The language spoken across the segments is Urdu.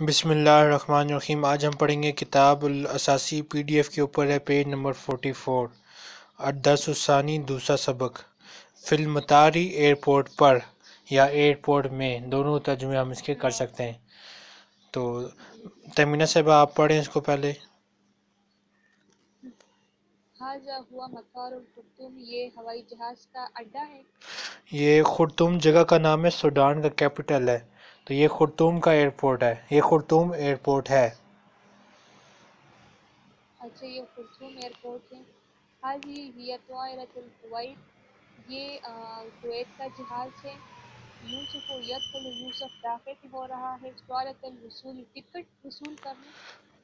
بسم اللہ الرحمن الرحیم۔ آج ہم پڑھیں گے کتاب الاساسی پی ڈی ایف کے اوپر ہے پیج نمبر فورٹی فور الدرس الثانی دوسرا سبق۔ فی المطاری ایئرپورٹ پر یا ایئرپورٹ میں دونوں ترجمے ہم اس کے کر سکتے ہیں۔ تو تمینہ صاحبہ آپ پڑھیں اس کو پہلے۔ ہوا الخرطوم یہ ہوائی جہاز کا اڈا ہے۔ یہ خرطوم جگہ کا نام ہے سوڈان کا کیپٹل ہے۔ تو یہ خرطوم کا ایئرپورٹ ہے یہ خرطوم ایئرپورٹ ہے۔ اچھا یہ خرطوم ایئرپورٹ ہے۔ حاضی ہی طائرۃ یہ کویت کا جہاز ہے۔ یوسف و یدخل یوسف داخل ہو رہا ہے۔ سوالت الوصول ٹکٹ وصول کرنے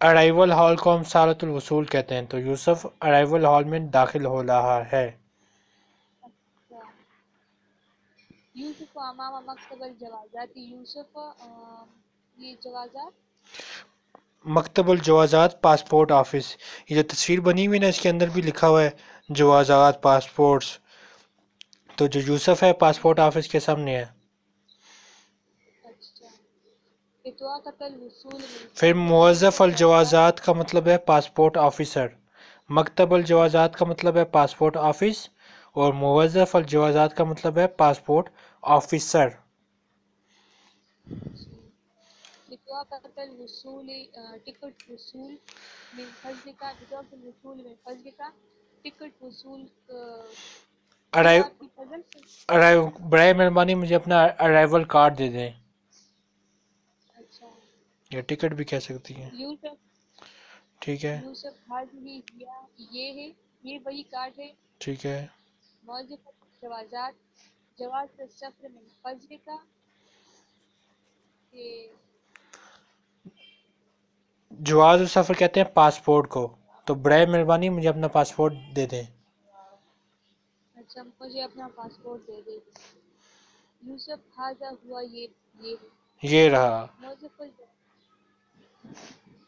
ارائیول ہال کو ہم سالت الوصول کہتے ہیں۔ تو یوسف ارائیول ہال میں داخل ہو رہا ہے اچھا یوسف امام مکتب الجوازات یوسف یہ جوازات مکتب الجوازات پاسپورٹ آفس یہ جو تصویر بنی ہوئی نا اس کے اندر بھی لکھا ہوا ہے جوازات پاسپورٹس تو جو یوسف ہے پاسپورٹ آفس کے سامنے ہے پھر موظف الجوازات کا مطلب ہے پاسپورٹ آفیسر مکتب الجوازات کا مطلب ہے پاسپورٹ آفس اور موظف الجوازات کا مطلب ہے پاسپورٹ آفیسر۔ برائے مہربانی مجھے اپنا ارائیول کارڈ دے دیں۔ اچھا۔ یا ٹکٹ بھی کہہ سکتی ہیں۔ ٹھیک ہے۔ یہ وہی کارڈ ہے۔ ٹھیک ہے۔ موظف جوازات جواز سفر من فضل کا کہ جواز السفر کہتے ہیں پاسپورٹ کو۔ تو برائے مہربانی مجھے اپنا پاسپورٹ دے دیں۔ اچھا مجھے اپنا پاسپورٹ دے دے یوسف حاضہ ہوا یہ یہ۔ یہ رہا۔ الج-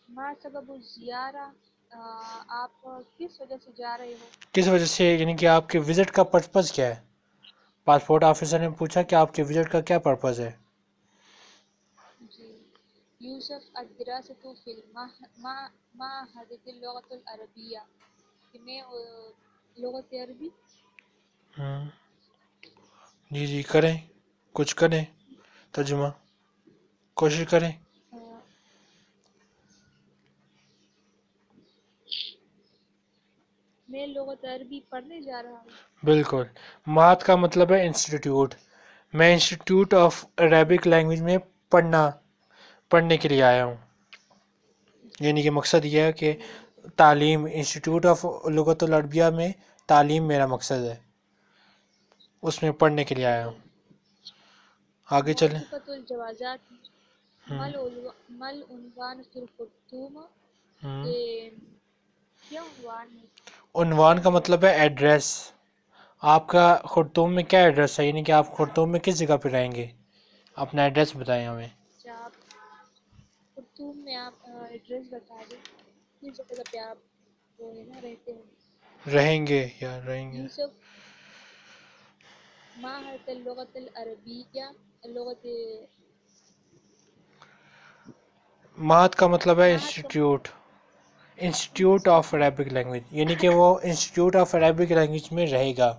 ما سبب الزیارہ۔ آ، آپ کس وجہ سے جا رہے ہو؟ کس وجہ سے؟ یعنی کہ آپ کے وزٹ کا پرپز کیا ہے؟ پاسپورٹ آفیسر نے پوچھا کہ آپ کے وزٹ کا کیا پرپز ہے؟ جی یوسف الدراست فی المعہد اللغت العربیہ کہ میں لغت عربی؟ ہوں جی جی کریں۔ کچھ کریں۔ ترجمہ۔ کوشش کریں آ، میں لغت عربی پڑھنے جا رہا ہوں۔ بالکل۔ مات کا مطلب ہے انسٹیٹیوٹ۔ میں انسٹیٹیوٹ آف عربک لینگویج میں پڑھنا پڑھنے کے لیے آیا ہوں۔ یعنی کہ مقصد یہ ہے کہ تعلیم انسٹیٹیوٹ آف لغت العربیہ میں تعلیم میرا مقصد ہے۔ اس میں پڑھنے کے لیے آیا ہوں۔ آگے چلیں۔ مل عنو- مل عنوان فی الخرطوم کیا عنوان ہے؟ عنوان کا مطلب ہے ایڈریس آپ کا خرطوم میں کیا ایڈریس ہے؟ یعنی کہ آپ خرطوم میں کس جگہ پہ رہیں گے؟ اپنا ایڈریس بتائیں ہمیں۔ رہیں گے یا رہیں گے۔ مات کا مطلب ہے institute institute of Arabic language یعنی کہ وہ انسٹیٹیوٹ آف عربک لینگویج میں رہے گا۔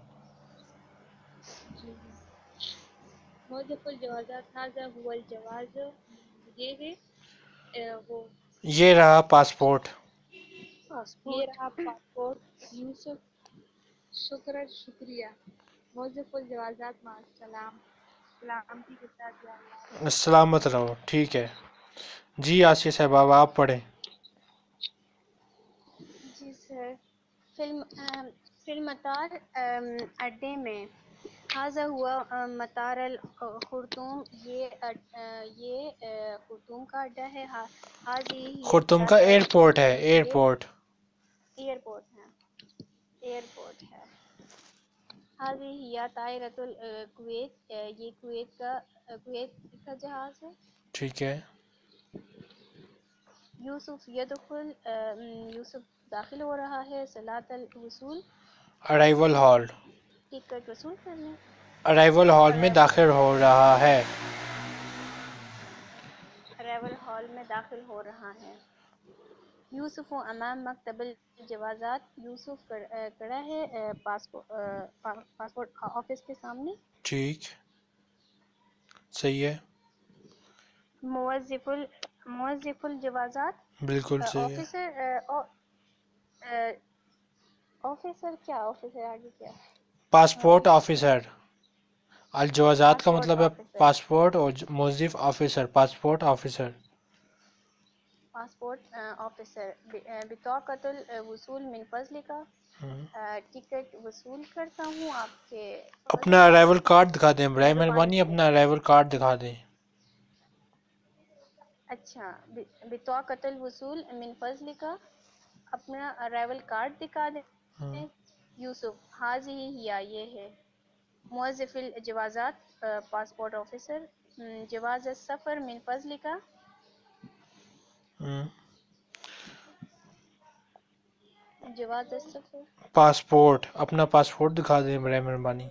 یہ رہا پاسپورٹ۔ شکر شکریہ۔ موظف الجوازات مع السلام سلامتی کے ساتھ یا اللہ سلامت رہو ٹھیک ہے۔ جی آسیہ صاحب آپ پڑھیں جی سر فلم فلم مطار اڈے میں۔ حاضہ ہوا مطار الخرطوم۔ یہ یہ خرطوم کا اڈا ہے۔ حاضی ہی خرطوم کا ایئرپورٹ ہے ایئرپورٹ۔ ایئرپورٹ ہے۔ ایئرپورٹ ہے۔ حاضی ہی طائرۃ الکویت یہ کویت کا کویت کا جہاز ہے۔ ٹھیک ہے۔ یوسف یدخل یوسف داخل ہو رہا ہے صلاۃ الوصول۔ ارائیول ہال ٹکٹ وصول کرنے۔ ارائیول ہال میں داخل ہو رہا ہے۔ ارائیول ہال میں داخل ہو رہا ہے۔ یوسف و امام مکتب الجوازات۔ یوسف کڑا ہے پاسپورٹ آفس کے سامنے۔ ٹھیک۔ صحیح ہے۔ موظف موظف الجوازات۔ بالکل صحیح ہے۔ آفیسر آفیسر کیا؟ آفیسر آگے کیا؟ Passport officer. الجوازات کا مطلب ہے۔ پاسپورٹ اور موظف officer. Passport officer. Passport officer. بطاقت الوصول من فضل کا۔ ہم۔ ٹکٹ وصول کرتا ہوں آپ کے اپنا ارائیول کارڈ دکھا دیں۔ برائے مہربانی اپنا ارائیول کارڈ دکھا دیں۔ اچھا بطاقت الوصول من فضل کا۔ اپنا ارائیول کارڈ دکھا دیں۔ ہم۔ یوسف حاضی ہیا یہ ہے۔ موظف الجوازات پاسپورٹ آفیسر جواز السفر من فضل کا۔ ہم۔ جواز السفر پاسپورٹ اپنا پاسپورٹ دکھا دیں برائے مہربانی۔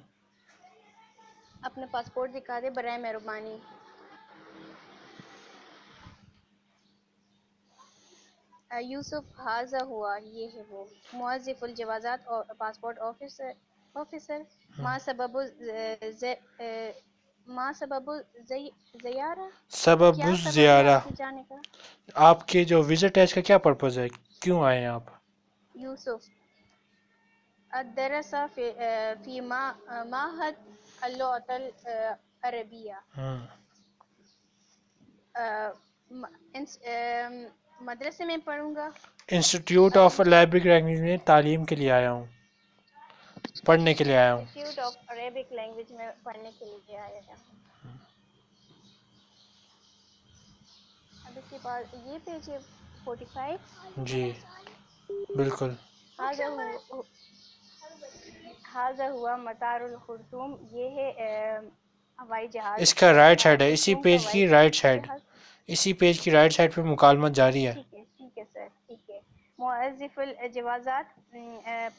اپنا پاسپورٹ دکھا دے برائے مہربانی۔ یوسف حاضہ ہوا یہ ہے وہ۔ موظف الجوازات اور پاسپورٹ آفیسر آفیسر۔ ما سبب ما سبب زیارہ؟ سبب زیارہ۔ آپ کے جو وزٹ ہے اس کا کیا پرپز ہے؟ کیوں آئے ہیں آپ؟ یوسف۔ الدرس فی معہد اللغت العربیہ۔ ہم۔ مدرسے میں پڑھوں گا۔ انسٹیٹیوٹ آف عربک لینگویج میں تعلیم کے لیے آیا ہوں۔ پڑھنے کے لیے آیا ہوں۔ انسٹیٹیوٹ آف عربک لینگویج میں پڑھنے کے لیے آیا ہے اب اس کے بعد یہ پیج ہے فورٹی فائیو جی بالکل۔ حاضر ہوا مطار الخرطوم یہ ہے ہوائی جہاز۔ اس کا رائٹ سائڈ ہے اسی پیج کی رائٹ سائڈ۔ اسی پیج کی رائٹ سائڈ پہ مکالمت جاری ہے۔ ٹھیک ہے ٹھیک ہے سر ٹھیک ہے۔ موظف الجوازات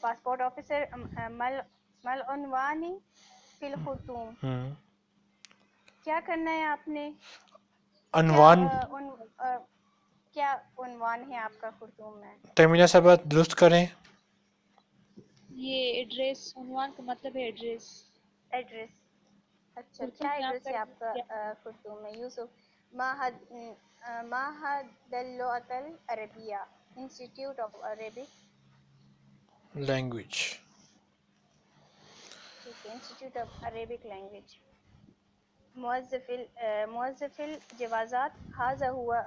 پاسپورٹ آفیسر مل مل عنوانی فی الخرطوم ہم۔ کیا کرنا ہے آپ نے؟ عنوان۔ کیا عنوان ہے آپ کا خرطوم میں؟ ترمینہ صاحبہ درست کریں۔ یہ ایڈریس عنوان کا مطلب ہے ایڈریس ایڈریس اچھا کیا ایڈریس ہے آپ کا خرطوم میں؟ یوسف۔ اللغت العربیہ انسٹیٹیوٹ آف عربک لینگویج ٹھیک ہے انسٹیٹیوٹ آف عربک لینگویج موظف الجوازات حاضر ہوا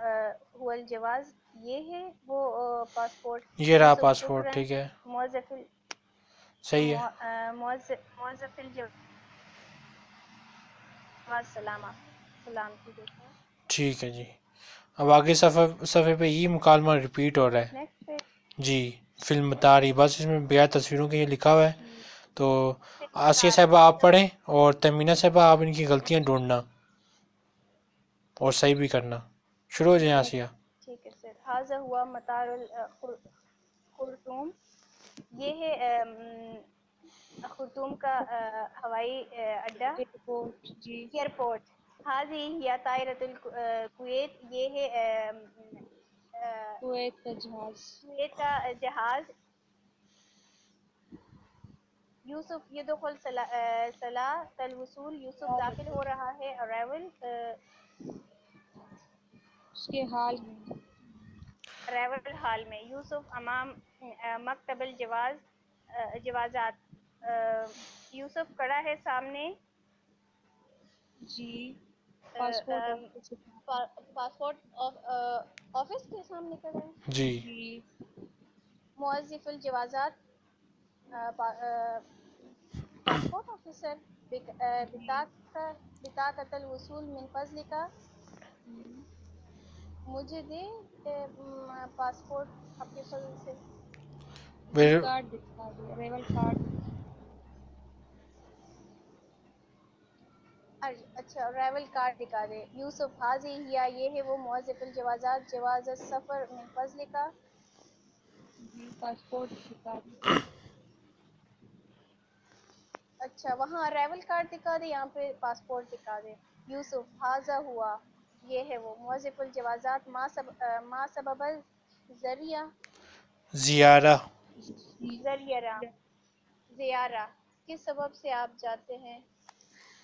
الجواز یہ ہے وہ پاسپورٹ یہ رہا پاسپورٹ ٹھیک ہے موظف صحیح ہے موظف الجواز سلامہ سلامتی دیکھیں ٹھیک ہے جی۔ اب آگے صفحے صفحے پہ یہ مکالمہ ریپیٹ ہو رہا ہے۔ جی فلم تاری بس اس میں بغیر تصویروں کے یہ لکھا ہوا ہے۔ تو آسیہ صاحبہ آپ پڑھیں اور تمینہ صاحبہ آپ ان کی غلطیاں ڈھونڈنا اور صحیح بھی کرنا۔ شروع ہو جائیں آسیہ۔ ٹھیک ہے سر۔ حاضر ہوا مطار الخرطوم یہ ہے خرطوم کا ہوائی اڈا ایئرپورٹ جی۔ ایئرپورٹ۔ حاضی یا طائرۃ الکویت یہ ہے کویت کا جہاز۔ کویت کا جہاز۔ یوسف یدخل صلاح الوصول یوسف داخل ہو رہا ہے ارائیول اس کے حال میں۔ ارائیول حال میں۔ یوسف امام مکتب الجواز جوازات۔ یوسف کڑا ہے سامنے۔ جی۔ پاسپورٹ آفس کے سامنے کڑا ہے جی۔ جی۔ موظف الجوازات پاسپورٹ آفیسر بطاقت بطاقت الوصول من فضل کا۔ مجھے دے پاسپورٹ آپ کے فضل سے۔ میرے کارڈ دکھا دیں ریول کارڈ۔ اچھا ریول کارڈ دکھا دے یوسف حاضی یا یہ ہے وہ موظف الجوازات جواز سفر من فضل کا۔ جی پاسپورٹ دکھا دیں اچھا وہاں ریول کارڈ دکھا دے یہاں پہ پاسپورٹ دکھا دے یوسف حاضہ ہوا یہ ہے وہ موظف الجوازات ما سب ما سبب ذریعہ زیارہ۔ ذریعہ زیارہ کس سبب سے آپ جاتے ہیں یوسف ادرسہ فی الماض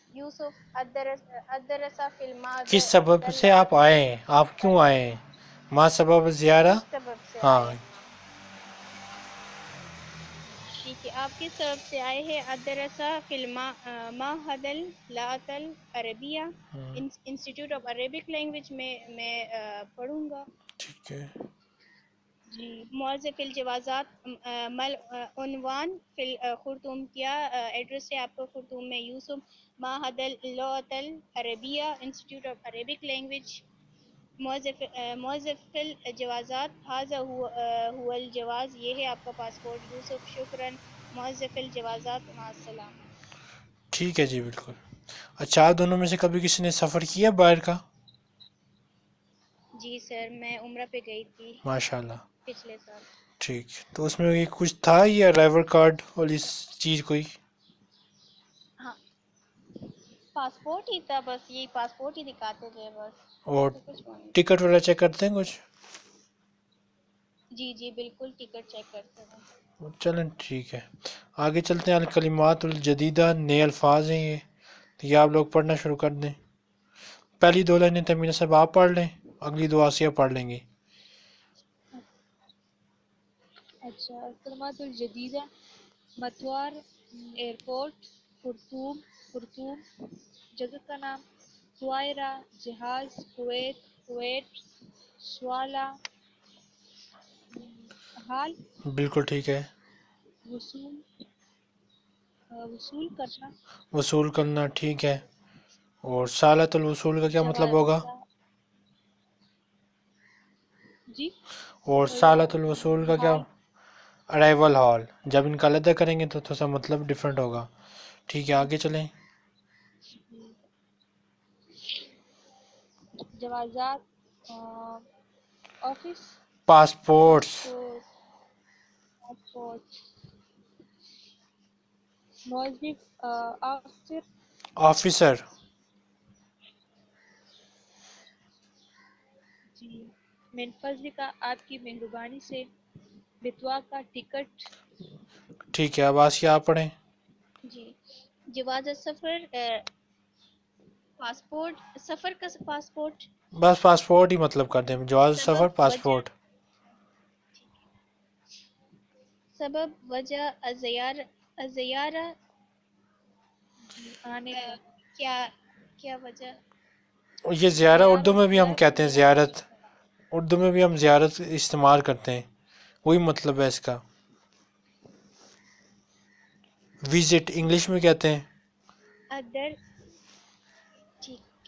کس سبب سے آپ آئے ہیں؟ آپ کیوں آئے ہیں؟ ما سبب زیارہ؟ سبب سے؟ ہاں۔ ٹھیک ہے آپ کس سبب سے آئے ہیں؟ ادرسہ فی الماہد اللاۃ العربیہ انسٹیٹیوٹ آف عربک لینگویج میں میں پڑھوں گا۔ ٹھیک ہے۔ جی موظف الجوازات مل عنوان فی خرطوم کیا ایڈریس ہے آپ کو خرطوم میں یوسف معہد اللغت العربیہ انسٹیٹیوٹ آف عربک لینگویج موظف الجوازات حاضہ هو الجواز یہ ہے آپ کا پاسپورٹ یوسف شکراً موظف الجوازات مع السلام ٹھیک ہے جی بالکل۔ اچھا آپ دونوں میں سے کبھی کسی نے سفر کیا باہر کا؟ جی سر میں عمرہ پہ گئی تھی۔ ماشاء اللہ پچھلے سال۔ ٹھیک۔ تو اس میں کچھ تھا یا ڈرائیور کارڈ اور اس چیز کوئی؟ پاسپورٹ ہی تھا بس یہی پاسپورٹ ہی دکھاتے تھے بس۔ اور ٹکٹ وغیرہ چیک کرتے ہیں کچھ؟ جی جی بالکل ٹکٹ چیک کرتے ہیں۔ چلیں ٹھیک ہے۔ آگے چلتے ہیں الکلمات الجدیدہ نئے الفاظ ہیں یہ۔ تو یہ آپ لوگ پڑھنا شروع کر دیں۔ پہلی دو لائنیں تمینہ صاحب آپ پڑھ لیں اگلی دو آسیہ پڑھ لیں گی اچھا کلمات الجدیدہ متوار ایئرپورٹ خرطوم۔ خرطوم جگہ کا نام طائرہ جہاز کویت کویٹ سوالہ حال بالکل ٹھیک ہے۔ وصول وصول کرنا۔ وصول کرنا ٹھیک ہے۔ اور سالت الوصول کا کیا مطلب ہوگا؟ جی؟ اور سالت الوصول کا کیا؟ ارائیول ہال جب ان کا علیحدہ کریں گے تو تھوڑا سا مطلب ڈیفرنٹ ہوگا۔ ٹھیک ہے آگے چلیں۔ جوازات آ، office? Passports. Passport uh, officer? Officer. جی۔ من فضل کا آپ کی مہربانی سے بتوا کا ٹکٹ۔ ٹھیک ہے اب آسیہ آپ پڑھیں۔ جی۔ جواز سفر پاسپورٹ سفر کا پاسپورٹ۔ بس پاسپورٹ ہی مطلب کر دیں جواز سفر پاسپورٹ۔ سبب وجہ ازیار ازیارہ آنے کیا کیا وجہ؟ یہ زیارہ اردو میں بھی ہم کہتے ہیں زیارت۔ اردو میں بھی ہم زیارت استعمال کرتے ہیں۔ وہی مطلب ہے اس کا۔ وزٹ انگلش میں کہتے ہیں۔ ادر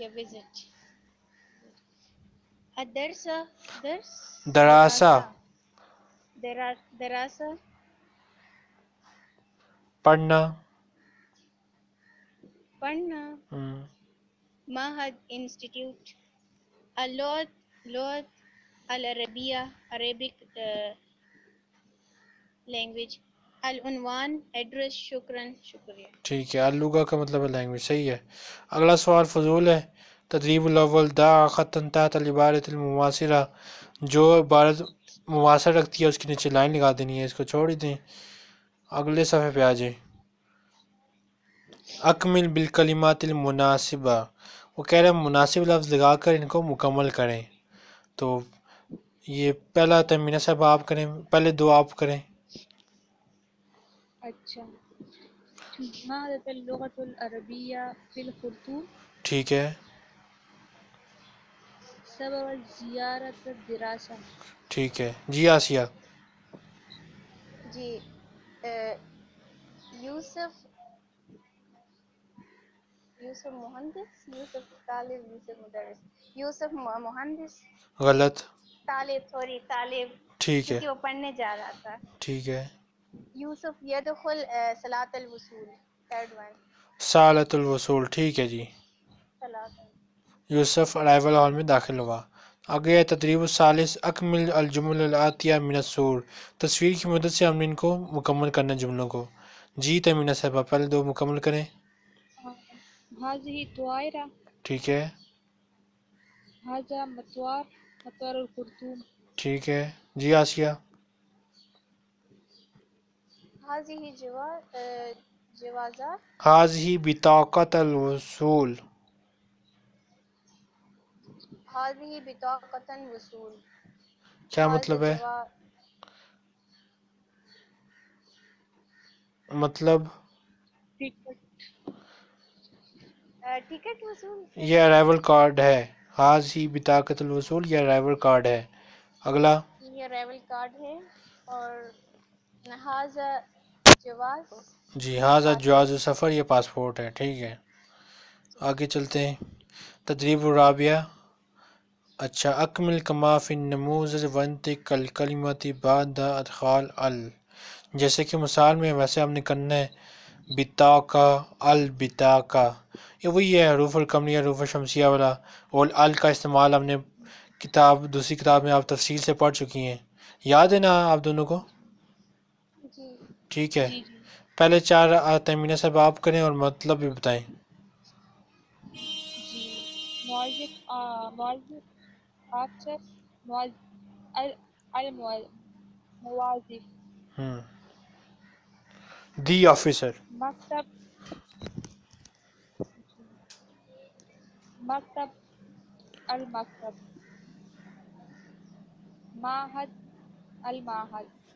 وزٹ ادرسا درس دراسہ درا دراسا پڑھنا پڑھنا انسٹیٹیوٹ اللغت لغت العربیہ عربک لینگویج العنوان ایڈریس شکراً، شکریہ۔ ٹھیک ہے اللغہ کا مطلب ہے لینگویج صحیح ہے۔ اگلا سوال فضول ہے۔ تدریب الاول، دا خطن تحت العبارت المواصرہ جو عبارت مواصر رکھتی ہے، اس کے نیچے لائن لگا دینی ہے، اس کو چھوڑ ہی دیں۔ اگلے صفحے پہ آ جائیں۔ اکمل بالکلمات المناسبہ۔ وہ کہہ رہے ہیں، مناسب لفظ لگا کر ان کو مکمل کریں۔ تو یہ پہلا تمینہ صاحب آپ کریں، پہلے دو آپ کریں۔ اچھا۔ اللغة العربية في الخرطوم؟ ٹھیک ہے۔ سبب الدراسة۔ ٹھیک ہے۔ جی آسیہ۔ جی یوسف یوسف مہندس یوسف طالب یوسف مدرس۔ یوسف مہندس غلط۔ طالب سوری طالب۔ ٹھیک ہے۔ کیونکہ وہ پڑھنے جا رہا تھا۔ ٹھیک ہے۔ یوسف یدخل صلاۃ الوصول تھرڈ ون سالت الوصول ٹھیک ہے جی۔ یوسف ارائیول ہال میں داخل ہوا۔ آگے ہے تدریب الثالث اکمل الجمل العطیہ من السور۔ تصویر کی مدد سے ہم نے ان کو مکمل کرنا جملوں کو۔ جی تمینہ صاحبہ پہلے دو مکمل کریں۔ ٹھیک ہے۔ ٹھیک ہے۔ جی آسیہ۔ هذه حاضی بطاقت الوصول. هذه بطاقة وصول کیا مطلب ہے؟ مطلب؟ ٹکٹ وصول یہ ارائیول کارڈ ہے۔ حاضی بطاقت الوصول یہ ارائیول کارڈ ہے۔ اگلا۔ یہ ریول کارڈ ہے اور جواز؟ جی ہاں، حاضر جواز سفر، یہ پاسپورٹ ہے، ٹھیک ہے۔ آگے چلتے ہیں۔ تدریب الرابعہ۔ اچھا اکمل کما فی النموذج ونطق الکلمت بعد ادخال ال۔ جیسے کہ مثال میں ویسے ہم نے کرنا ہے، بتا کا البتا کا۔ یہ وہی ہے، حروف القمریہ حروف شمسیہ والا۔ اور ال کا استعمال ہم نے کتاب، دوسری کتاب میں آپ تفصیل سے پڑھ چکی ہیں۔ یاد ہے نا آپ دونوں کو؟ ٹھیک ہے۔ جی جی۔ پہلے چار تمینہ صاحب آپ کریں اور مطلب بھی بتائیں۔ جی دی آفیسر۔ مکتب۔ مکتب المکتب۔ معهد المعهد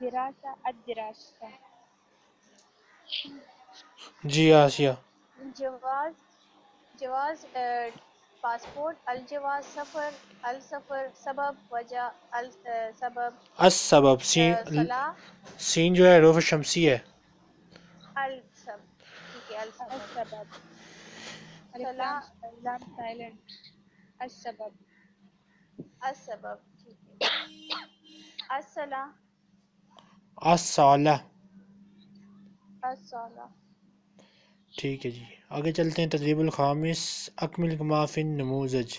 دراسة الدراسة جی آسیہ۔ جواز جواز پاسپورٹ الجواز سفر السفر سبب وجہ السبب السبب سین سین جو ہے حروف شمسی ہے۔ السب ٹھیک ہے السبب السبب السبب السبب ٹھیک ہے جی۔ آگے چلتے ہیں تدریب الخامس اکمل کما فی النموذج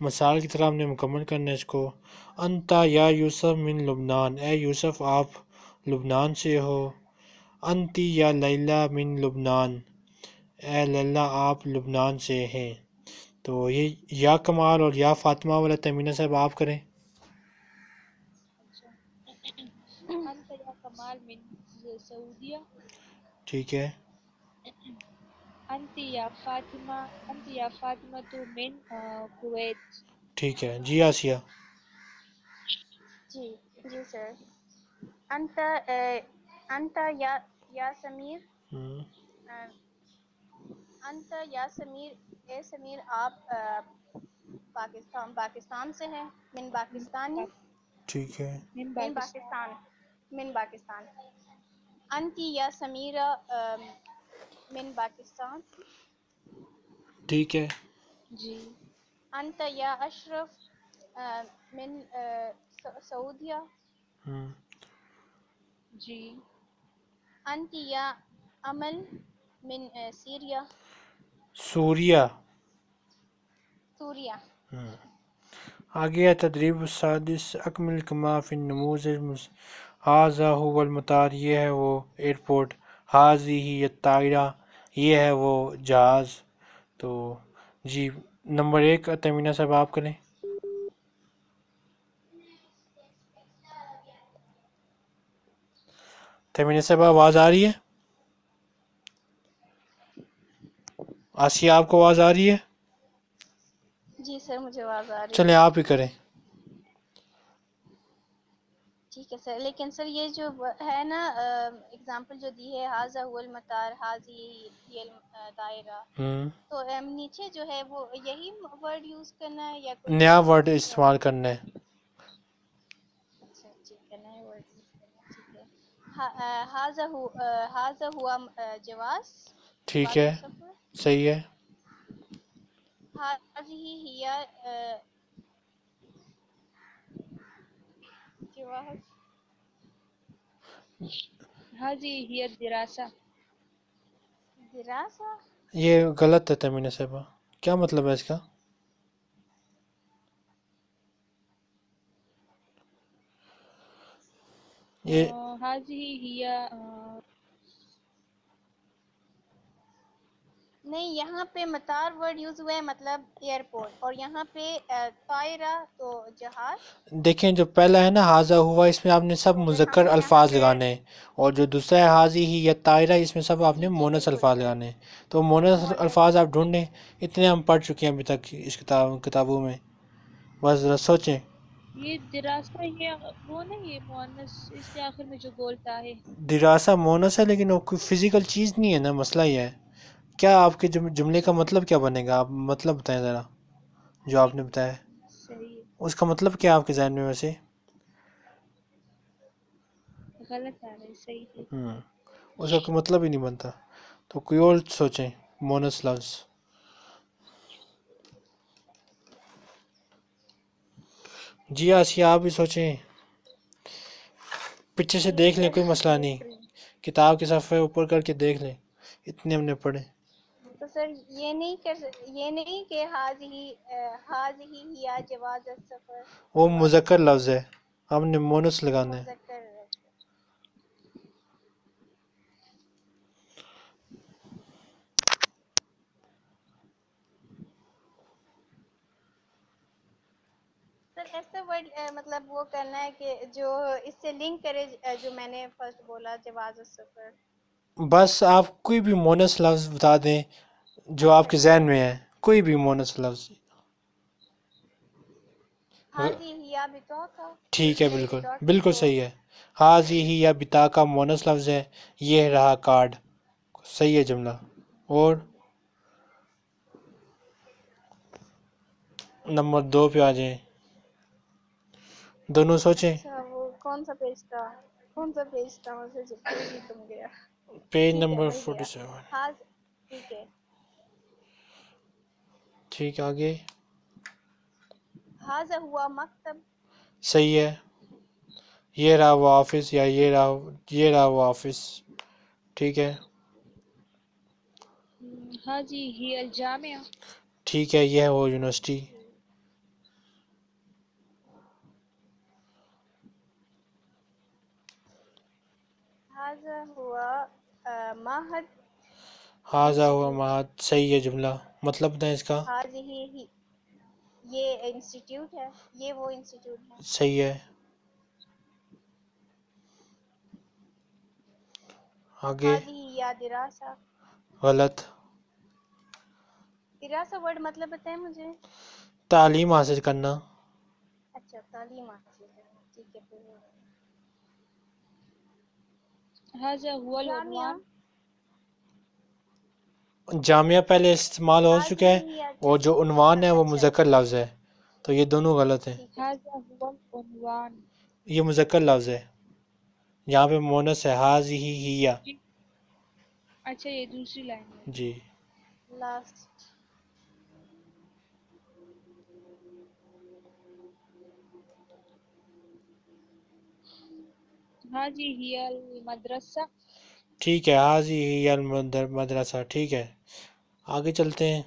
مثال کی طرح ہم نے مکمل کرنا ہے اس کو۔ انتا یا یوسف من لبنان۔ اے یوسف آپ لبنان سے ہو۔ انتی یا لیلہ من لبنان۔ اے لیلہ آپ لبنان سے ہیں۔ تو یہ یا کمال اور یا فاطمہ والا تمینہ صاحب آپ کریں۔ سعودية ٹھیک ہے۔ أنت يا فاطمة أنت يا فاطمة من آه، كويت ٹھیک ہے۔ جی آسیہ۔ جی جی سر۔ انت انت یا یا سمیر۔ انت یا سمیر اے سمیر آپ پاکستان پاکستان سے ہیں۔ من پاکستانی۔ ٹھیک ہے۔ من من پاکستان۔ من پاکستان۔ انتی یا سمیرہ من پاکستان۔ ٹھیک ہے۔ جی۔ انت یا اشرف من سعودیہ۔ ہم، جی۔ انت یا عمل من سیریا۔ سوریہ سوریا۔ ہم۔ آگے ہے تدریب السادس اکمل کما فی النموذج ہاذا هو المطار یہ ہے وہ ایئرپورٹ حاضی ہی الطائرہ یہ ہے وہ جہاز۔ تو جی نمبر ایک تمینہ صاحب آپ کریں۔ تمینہ صاحب آواز آ رہی ہے؟ آسیہ آپ کو آواز آ رہی ہے؟ جی سر مجھے آواز آ رہی ہے۔ چلیں آپ ہی کریں۔ ٹھیک ہے سر لیکن سر یہ جو ہے نا اگزامپل جو دی ہے حاضہ المطار حاضی ہی دائرہ۔ تو نیچے جو ہے وہ یہی ورڈ یوز کرنا ہے یا نیا ورڈ؟ استعمال کرنا ہے۔ اچھا حاضہ ہوا جواز۔ ٹھیک ہے صحیح ہے۔ هذه هي هذه هي الدراسة دراسة یہ غلط ہے تمینہ صاحبہ۔ کیا مطلب ہے اس کا؟ یہ هذه هي آه، نہیں یہاں پہ مطار ورڈ یوز ہوا ہے مطلب ایئرپورٹ اور یہاں پہ طائرہ تو جہاز۔ دیکھیں جو پہلا ہے نا حاضہ ہوا اس میں آپ نے سب مذکر الفاظ لگانے ہیں اور جو دوسرا ہے حاضی ہی یا طائرہ اس میں سب آپ نے مونس الفاظ لگانے۔ ہیں تو مونس الفاظ آپ ڈھونڈیں اتنے ہم پڑھ چکے ہیں ابھی تک اس کتاب کتابوں میں۔ بس ذرا سوچیں۔ یہ دراسہ یہ وہ نہیں یہ مونس اس کے آخر میں جو بولتا ہے۔ دراسہ مونس ہے لیکن وہ کوئی فزیکل چیز نہیں ہے نا مسئلہ یہ ہے۔ کیا آپ کے جم- جملے کا مطلب کیا بنے گا؟ آپ مطلب بتائیں ذرا جو آپ نے بتایا۔ اس کا مطلب کیا آپ کے ذہن میں ویسے؟ غلط آ رہا ہے صحیح ہے۔ ہوں۔ اس کا کوئی مطلب ہی نہیں بنتا۔ تو کوئی اور سوچیں۔ مونس لفظ۔ جی آسیہ آپ بھی سوچیں۔ پیچھے سے دیکھ لیں کوئی مسئلہ نہیں۔ کتاب کے صفحے اوپر کر کے دیکھ لیں۔ اتنے ہم نے پڑھے۔ سر یہ نہیں کر یہ نہیں کہ حاض ہی یا جواز السفر وہ مذکر لفظ ہے۔ ہم نے مونس لگانا ہے۔ ایسا ورڈ مطلب وہ کرنا ہے کہ جو اس سے لنک کرے جو میں نے فرسٹ بولا جواز السفر بس آپ کوئی بھی مونس لفظ بتا دیں۔ جو آپ کے ذہن میں ہے کوئی بھی مونس لفظ۔ ٹھیک ہے بالکل۔ بالکل صحیح ہے۔ حاضی ہی یا بتا کا مونس لفظ ہے یہ رہا کارڈ۔ صحیح ہے جملہ۔ اور نمبر دو پہ آ جائیں۔ دونوں سوچیں۔ اچھا کون سا پیج تھا؟ کون سا پیج تھا؟ Page number forty. سیون ٹھیک ہے۔ ٹھیک آگے۔ حاض ہوا مکتب۔ صحیح ہے۔ یہ رہا وہ آفس یا یہ رہا یہ رہا وہ آفس۔ ٹھیک ہے۔ حاجی ہی الجامعہ ٹھیک ہے یہ ہے وہ یونیورسٹی۔ ہوا معہد حاضہ ہوا مہد صحیح ہے جملہ مطلب بتائیں اس کا۔ حاض ہی ہی۔ یہ انسٹیٹیوٹ ہے یہ وہ انسٹیٹیوٹ ہے۔ صحیح ہے۔ آگے۔ حاض ہی یا دراسہ۔ غلط۔ دراسہ ورڈ مطلب بتائیں مجھے۔ تعلیم حاصل کرنا۔ اچھا تعلیم حاصل کرنا۔ ٹھیک ہے حاضہ ہوا العنوان۔ جامعہ پہلے استعمال ہو حاض چکا ہے اور جو عنوان ہے وہ مذکر لفظ ہے۔ تو یہ دونوں غلط ہیں۔ ہوا العنوان یہ مذکر لفظ ہے۔ یہاں پہ مونس ہے حاض ہی ہیا۔ اچھا یہ دوسری لائن ہے۔ جی۔ لاسٹ حاجی ہی المدرسہ۔ ٹھیک ہے حاضی ہی المدرسہ ٹھیک ہے۔ آگے چلتے ہیں۔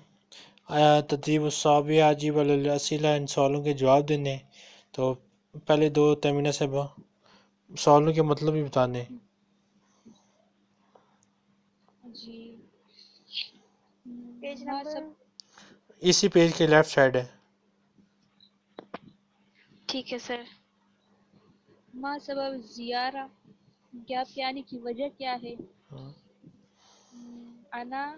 آیا تدریب الصابیہ عجیب الاسیلہ ان سوالوں کے جواب دینے۔ تو پہلے دو تیمینہ صاحبہ سوالوں کے مطلب بھی بتانے۔ جی۔ اسی پیج کے لیفٹ سائڈ ہے۔ ٹھیک ہے سر۔ ما سبب زیارہ۔ کیا آپ کے آنے کی وجہ کیا ہے؟ انا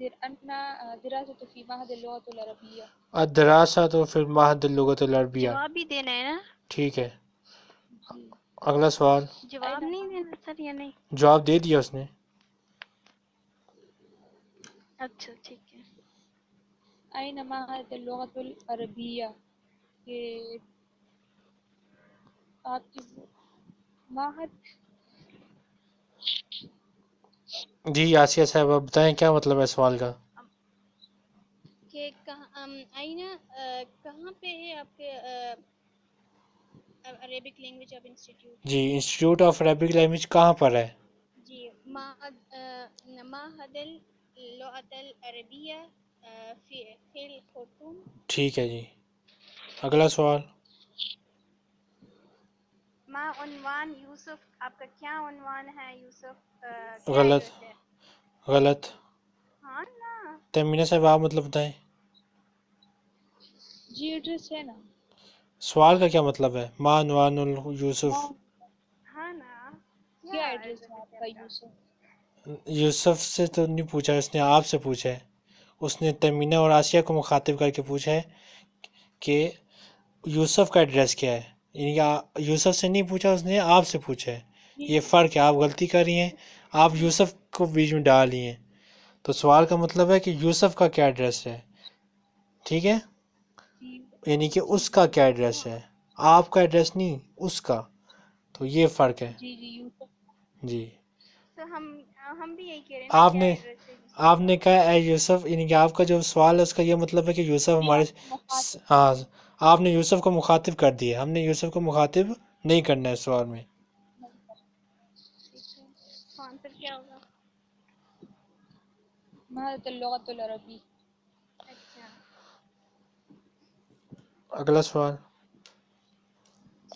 در انا دراسة في معهد اللغة العربية الدراسہ تو پھر ماہد اللغت العربیہ۔ جواب بھی دینا ہے نا؟ ٹھیک ہے۔ جی۔ اگلا سوال۔ جواب نہیں دینا سر یا نہیں؟ جواب دے دیا اس نے۔ اچھا ٹھیک ہے۔ أين معهد اللغة العربية کہ آپ کی جی آسیہ صاحبہ بتائیں کیا مطلب ہے سوال کا؟ کہ کہاں آئینہ کہاں پہ ہے آپ کے عربک لینگویج آف انسٹیٹیوٹ جی انسٹیٹیوٹ آف عربک لینگویج کہاں پر ہے؟ جی معہد اللغت العربیہ فی فی الخرطوم ٹھیک ہے جی۔ اگلا سوال۔ ما عنوان یوسف آپ کا کیا عنوان ہے؟ یوسف غلط. غلط. ہاں نا؟ تیمینہ صاحب آپ مطلب بتائیں۔ جی ایڈریس ہے نا۔ سوال کا کیا مطلب ہے؟ ما نوان یوسف۔ ہاں نا۔ کیا ایڈریس ہے آپ کا یوسف؟ یوسف سے تو نہیں پوچھا اس نے آپ سے پوچھا ہے۔ اس نے تیمینہ اور آسیہ کو مخاطب کر کے پوچھا ہے کہ یوسف کا ایڈریس کیا ہے۔ یعنی کہ آ- یوسف سے نہیں پوچھا اس نے آپ سے پوچھا ہے۔ یہ فرق ہے آپ غلطی کر رہی ہیں آپ یوسف کو بیچ میں ڈال رہی ہیں۔ تو سوال کا مطلب ہے کہ یوسف کا کیا ایڈریس ہے؟ ٹھیک ہے؟ یعنی کہ اس کا کیا ایڈریس ہے؟ آپ کا ایڈریس نہیں اس کا۔ تو یہ فرق ہے۔ جی جی جی۔ آپ نے آپ نے کہا اے یوسف یعنی کہ آپ کا جو سوال ہے اس کا یہ مطلب ہے کہ یوسف ہمارے مخاطب ہاں آپ نے یوسف کو مخاطب کر دیا ہم نے یوسف کو مخاطب نہیں کرنا ہے اس سوال میں۔ العربی۔ اچھا۔ اگلا سوال۔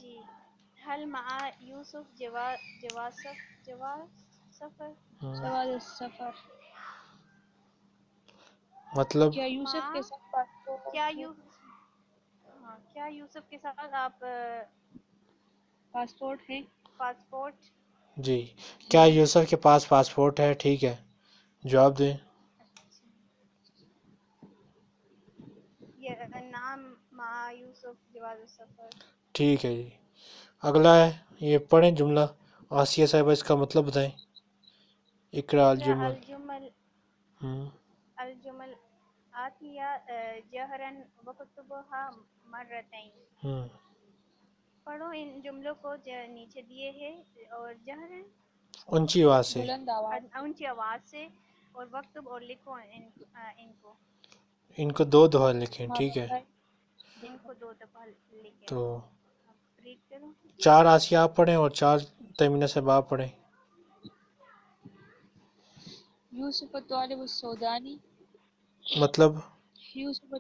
جی۔ مع یوسف جواز سفر السفر۔ مطلب کیا یوسف کے ساتھ پاسپورٹ کیا ہے؟ ہاں کیا یوسف کے ساتھ آپ پاسپورٹ ہے پاسپورٹ؟ جی کیا یوسف کے پاس پاسپورٹ ہے؟ ٹھیک ہے جواب دیں۔ یہ نام مع یوسف جواز السفر۔ ٹھیک ہے جی۔ اگلا ہے یہ پڑھیں جملہ۔ آسیہ صاحبہ اس کا مطلب بتائیں۔ اقرا الجمل۔ الجمل۔ الجمل آتیا جہرن وکتبها مرتين ہم، پڑھو ان جملوں کو جو نیچے دیے ہیں اور جہرن اونچی آواز سے۔ بلند آواز۔ اونچی آواز سے اور وقت اور لکھو ان, ان کو۔ ان کو دو دفعہ لکھیں ہاں ٹھیک ہے۔ ان کو دو دفعہ لکھیں۔ تو چار آسیہ آپ پڑھیں اور چار تیمینہ صاحب آپ پڑھیں۔ یوسف طالب السودانی۔ مطلب؟ یوسف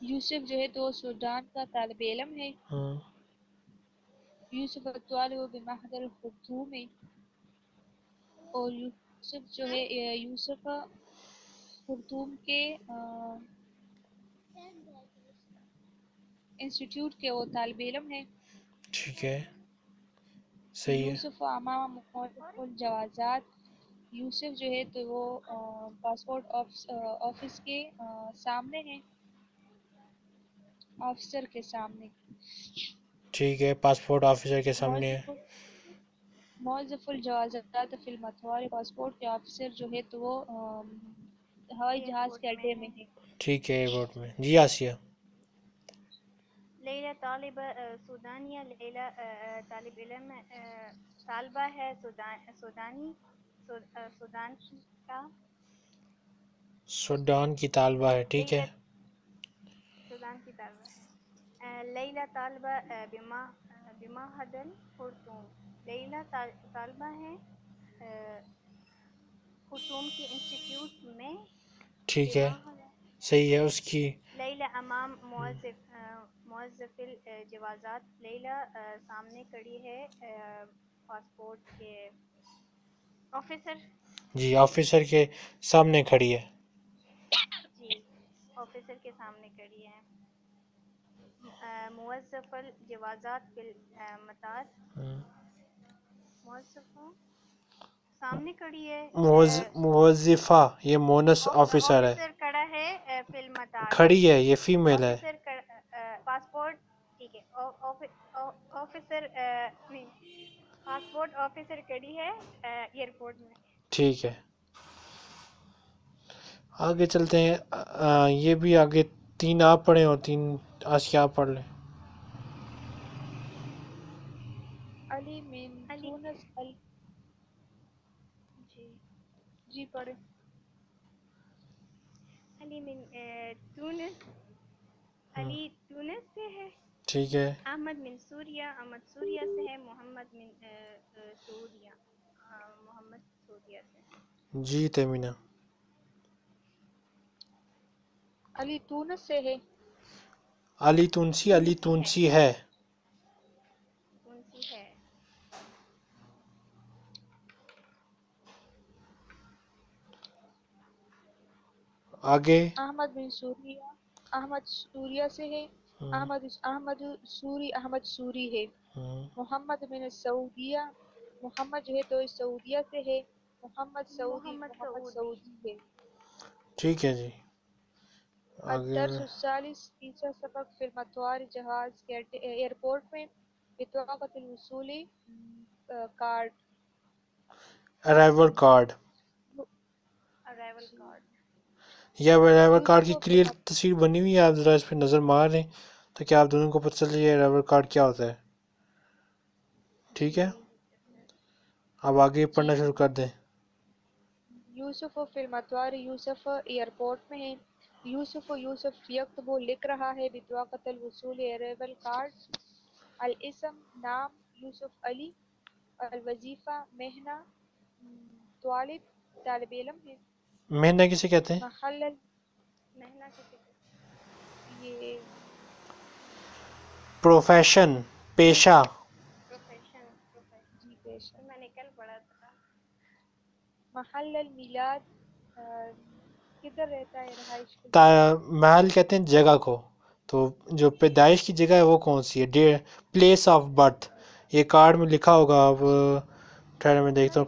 یوسف جو ہے تو سودان کا طالب علم ہے۔ ہم، یوسف طالب بمحضر الخرطوم ہے اور یوسف جو ہے یوسف خرطوم کے انسٹیٹیوٹ کے وہ طالب علم ہے ٹھیک ہے۔ صحیح ہے۔ یوسف امام الجوازات یوسف جو ہے تو وہ پاسپورٹ آفس کے سامنے ہے آفیسر کے سامنے۔ ٹھیک ہے پاسپورٹ آفیسر کے سامنے۔ ہے موظف الجوازات فی المطار پاسپورٹ کے آفیسر جو ہے تو وہ ہوائی جہاز کے اڈے میں ہے ٹھیک ہے ایئرپورٹ میں۔ جی آسیہ۔ لیلہ طالبہ سودانیہ۔ لیلہ طالب علم طالبہ ہے سودان سودانی سودان کا۔ سوڈان کی طالبہ ہے ٹھیک ہے۔ سودان کی آ، لیلہ طالبہ بمعہد الخرطوم لیلہ طال- طالبہ ہے آ، خرطوم کی انسٹیٹیوٹ میں ٹھیک ہے صحیح ہے اس کی۔ لیلہ امام آ، موظف الجوازات۔ لیلہ سامنے کھڑی ہے پاسپورٹ کے آفیسر۔ جی آفیسر کے سامنے کھڑی ہے۔ آفیسر کے سامنے کھڑی ہے موظف الجوازات بالمطار ہم، موظفوں سامنے کھڑی ہے۔ موظفہ یہ مونس آفیسر ہے۔ کھڑا ہے آ، فی المطار۔ کھڑی ہے یہ فیمیل ہے۔ پاسپورٹ ٹھیک ہے۔ آفیسر پاسپورٹ آفیسر کھڑی ہے ایئرپورٹ میں۔ ٹھیک ہے۔ آگے چلتے ہیں۔ آ، یہ بھی آگے تین آپ پڑھیں اور تین آسیہ آپ پڑھ لیں۔ علی من علی تونس ال جی جی پڑھے علی من آ، تونس۔ علی تونس سے ہے۔ ٹھیک ہے۔ احمد من سوریہ احمد سوریہ سے ہے محمد من آ، محمد سعودیہ سے۔ جی تیمینہ علی تونس سے ہے علی تونسی علی تونسی ہے آگے احمد بن سوریہ احمد سوریہ سے ہے احمد احمد سوری احمد سوری ہے محمد بن سعودیہ محمد جو ہے تو سعودیہ سے ہے محمد سعودی محمد سعودی ہے ٹھیک ہے جی۔ الدرس الثالث تیسرا سبق فی المطوار جہاز ایئرپورٹ میں card. Arrival card arrival card یا ارائیول کارڈ کی کلیئر تصویر بنی ہوئی ہے آپ ذرا اس پہ نظر مار رہے تو کیا آپ دونوں کو پتہ چل جائے ارائیول کارڈ کیا ہوتا ہے۔ ٹھیک ہے؟ اب آگے پڑھنا شروع کر دیں۔ یوسف فی المطوار یوسف ایئرپورٹ میں ہے یوسف یوسف یکتب لکھ رہا ہے بطاقت الوصول ارائیول کارڈ الاسم نام یوسف علی الوظیفہ مہنہ م، طالب طالب علم ہے۔ مہنہ کسے کہتے ہیں؟ محل مہنہ کسی کو یہ پروفیشن پیشہ۔ پروفیشن جی میں نے کل پڑھا تھا۔ محل المیلاد کدھر رہتا ہے رہائش محل کہتے ہیں جگہ کو۔ تو جو پیدائش کی جگہ ہے وہ کون سی ہے؟ Place of birth. یہ کارڈ میں لکھا ہوگا اب ٹھہرے میں دیکھتا ہوں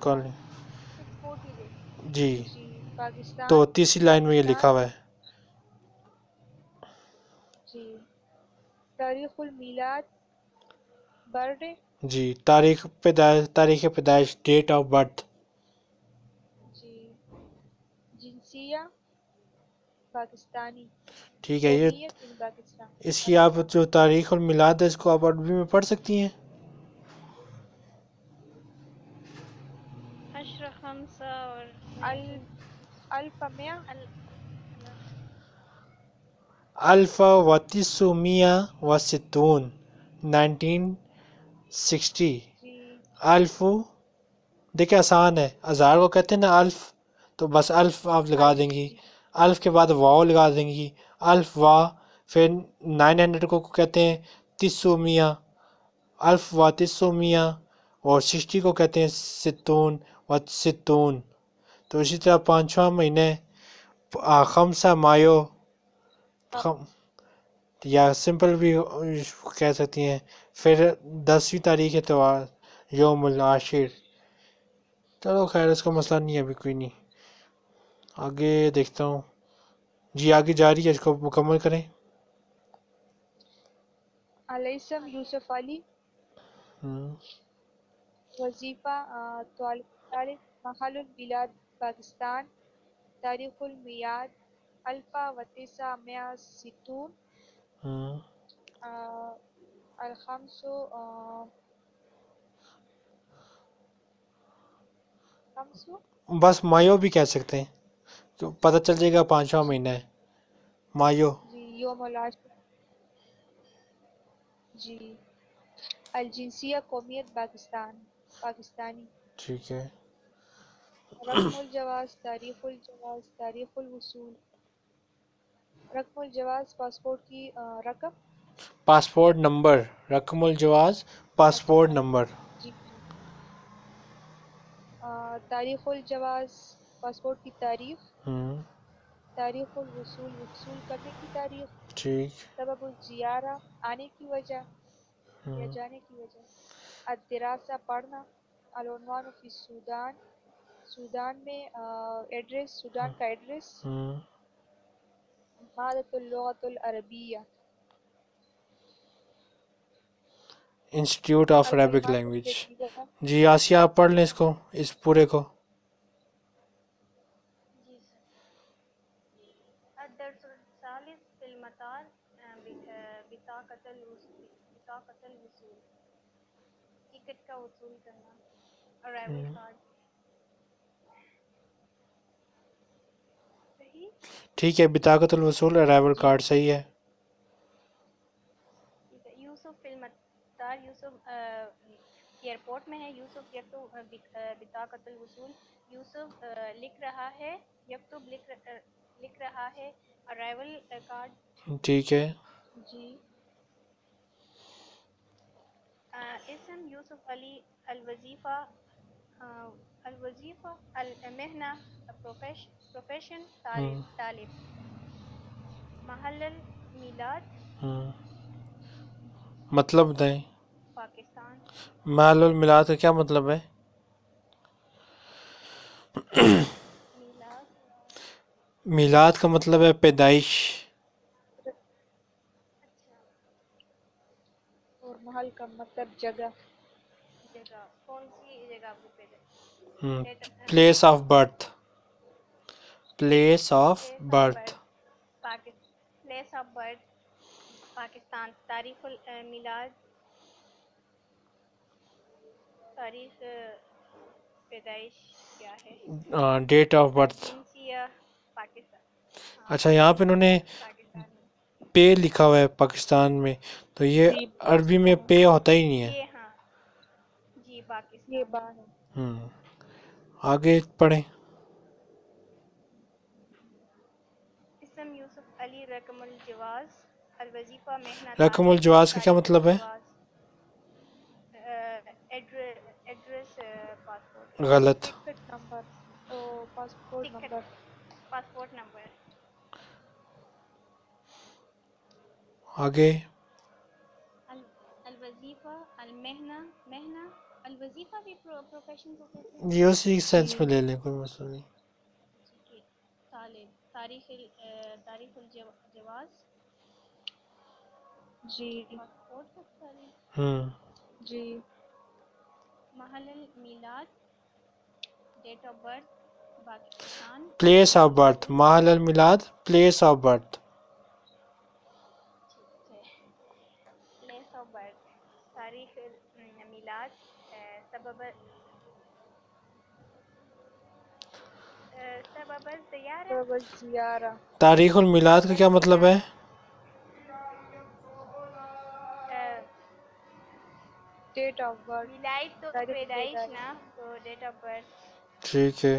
دے جی۔ جی تو تیسری لائن میں یہ لکھا ہوا ہے۔ جی تاریخ المیلاد برڈے جی تاریخ پیدائش تاریخ پیدائش ڈیٹ آف برتھ۔ جی جنسیہ؟ ٹھیک ہے یہ اس کی آپ جو تاریخ المیلاد ہے اس کو آپ عربی میں پڑھ سکتی ہیں؟ عشر خمسہ اور ال- الفمیہ الف و ستون نائنٹین سکسٹی۔ جی۔ الف دیکھیں آسان ہے ہزار کو کہتے ہیں نا الف تو بس الف آپ لگا دیں گی۔ الف کے بعد واؤ لگا دیں گی۔ الف وا، پھر نائن ہنڈریڈ کو کہتے ہیں تسومیہ الف وا و تسومیہ اور سکسٹی کو کہتے ہیں، ستون و ستون۔ تو اسی طرح پانچواں مہینے خمسہ مایو۔ خم، یا سمپل بھی کہہ سکتی ہیں۔ پھر دسویں تاریخ اتوار یوم العاشر۔ چلو خیر، اس کا مسئلہ نہیں ہے، ابھی کوئی نہیں۔ آگے دیکھتا ہوں۔ جی آگے جاری ہے اس کو مکمل کریں۔ علیسم یوسف علی وظیفہ طالب محل البلاد پاکستان تاریخ المیاد الفا و تسع میا ستون الخمس بس مایو بھی کہہ سکتے ہیں۔ تو پتہ چل جائے گا پانچواں مہینہ ہے۔ مایو۔ جی یوم جی۔ الجنسیہ قومیت پاکستان۔ پاکستانی۔ ٹھیک ہے۔ رقم الجواز تاریخ الجواز تاریخ الوصول۔ رقم الجواز پاسپورٹ کی رقم۔ Passport number. رقم الجواز پاسپورٹ نمبر۔ جی۔ تاریخ الجواز پاسپورٹ کی تاریخ ہم، تاریخ الوصول وصول کرنے کی تاریخ ٹھیک۔ سبب الزیارہ آنے کی وجہ یا ہم، جانے کی وجہ۔ الدراسہ پڑھنا العنوان فی سودان سودان میں ایڈریس سودان کا ایڈریس۔ ہم، مادت اللغت العربیہ۔ Institute of Arabic language. جی آسیہ آپ پڑھ لیں اس کو اس پورے کو جی سر الدرس الثالث آ، بطاقت بطاقت الوصول ٹکٹ کا وصول کرنا ارائیول۔ کارڈ ٹھیک ہے بطاقت الوصول ارائیول کارڈ صحیح ہے۔ یوسف المطار یوسف آ، ایئرپورٹ میں ہے یوسف یکتب بطاقت الوصول۔ یوسف لکھ رہا ہے یکتب لکھ رہا ہے۔ ارائیول کارڈ ٹھیک ہے۔ جی۔ اسم یوسف علی الوظیفہ الوظیفہ المہنہ پروفیشن طالب۔ محل المیلاد مطلب دیں۔ پاکستان۔ محل المیلاد کا کیا مطلب ہے؟ میلاد کا مطلب ہے پیدائش۔ اور محل کا مطلب جگہ۔ Place of birth place of birth place of birth Pakistan تاریخ میلاد تاریخ پیدائش کیا ہے؟ ڈیٹ آف برتھ ہاں۔ اچھا یہاں پہ انہوں نے پے لکھا ہوا ہے پاکستان میں تو یہ جی، عربی میں پے ہوتا ہی نہیں ہے۔ ہاں۔ جی، آگے پڑھیں۔ اسم یوسف علی رقم الجواز الوظیفہ محنت رقم الجواز کا کیا مطلب ہے؟ ایڈریس غلط۔ Passport number. Passport number. آگے۔ الوظیفہ المہنہ مہنہ الوظیفہ بھی پروفیشن کو کہتے ہیں۔ یہ اسی سینس میں لے لیں کوئی مسئلہ نہیں۔ طالب تاریخ تاریخ الجواز۔ جی۔ ہوں۔ جی۔ محل al-Milad date of birth place of birth Mahal الملاد پلیس آف برتھ تاریخ الملاد کا کیا مطلب ہے ٹھیک ہے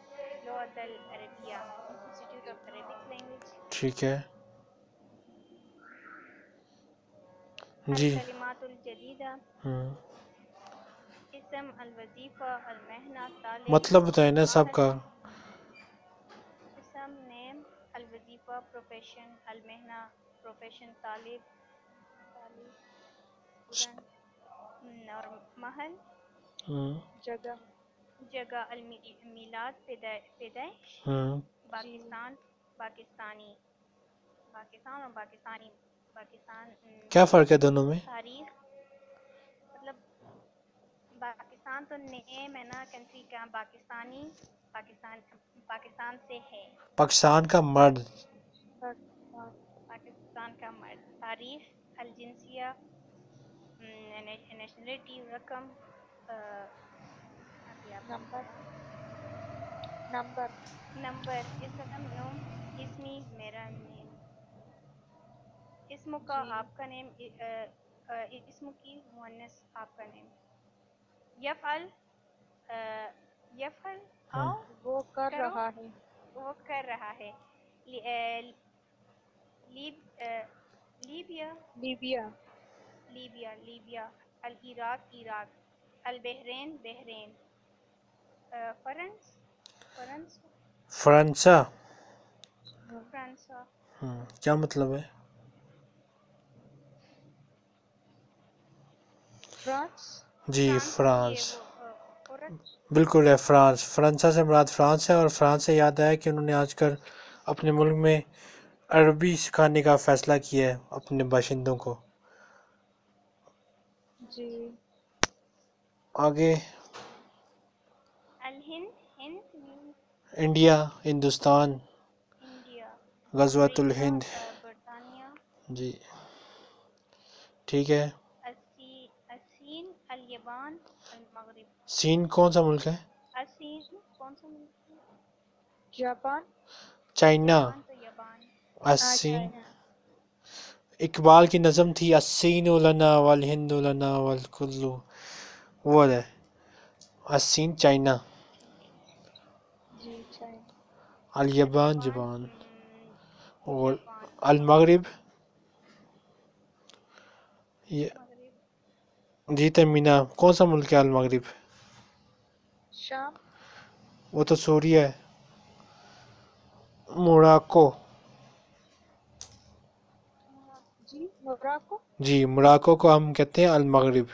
ٹھیک ہے۔ جی۔ ہاں۔ مطلب بتائیں نا سب کا۔ ہاں۔ جگہ۔ جگہ میلاد پیدائش ہاں۔ پاکستان پاکستانی پاکستان اور پاکستانی پاکستان کیا فرق ہے دونوں میں؟ تاریخ؟ مطلب پاکستان تو نیم ہے نا کنٹری کا پاکستانی پاکستان پاکستان سے ہے۔ پاکستان کا مرد۔ پاکستان کا مرد۔ تاریخ الجنسیہ نیشنلٹی رقم گیا نمبر نمبر نمبر اسم نوم اسمی میرا نیم اسم کا آپ کا نیم اسم کی مونس آپ کا نیم یفعل یفعل آؤ وہ کر رہا ہے وہ کر رہا ہے لیبیا لیبیا لیبیا لیبیا العراق عراق البحرین بحرین فرانسا ہاں، کیا مطلب ہے؟ جی فرانس بالکل ہے فرانس۔ فرانسا سے مراد فرانس ہے اور فرانس سے یاد آیا کہ انہوں نے آج کل اپنے ملک میں عربی سکھانے کا فیصلہ کیا ہے اپنے باشندوں کو۔ جی۔ آگے۔ انڈیا ہندوستان غزوات الہند۔ جی۔ ٹھیک ہے۔ سین کون سا ملک ہے؟ چائنا۔ اسین اقبال کی نظم تھی اسین النا والہند لنا والکلو۔ وہ ہے۔ Usain China. الیابان جبان اور المغرب یہ جی تمینا کون سا ملک ہے المغرب شام وہ تو سوریہ ہے موراکو جی موراکو جی موراکو کو ہم کہتے ہیں المغرب